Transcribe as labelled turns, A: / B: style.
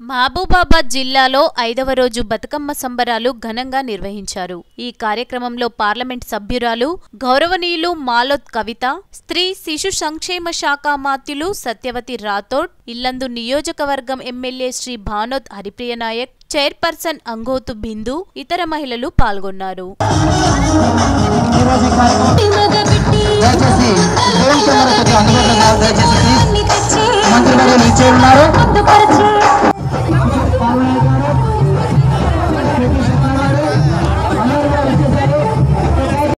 A: మహబూబాబాద్ జిల్లాలో ఐదవ రోజు బతుకమ్మ సంబరాలు ఘనంగా నిర్వహించారు. ఈ కార్యక్రమంలో పార్లమెంట్ సభ్యురాలు గౌరవనీయులు మాలోత్ కవిత స్త్రీ శిశు సంక్షేమ శాఖ మాత్యులు సత్యవతి రాథోడ్ ఇల్లందు నియోజకవర్గం ఎమ్మెల్యే శ్రీ భానోత్ హరిప్రియ నాయక్ చైర్పర్సన్ అంగోతు బిందు ఇతర మహిళలు పాల్గొన్నారు.
B: మంత్రి గారు ఇచ్చే ఉన్నారు.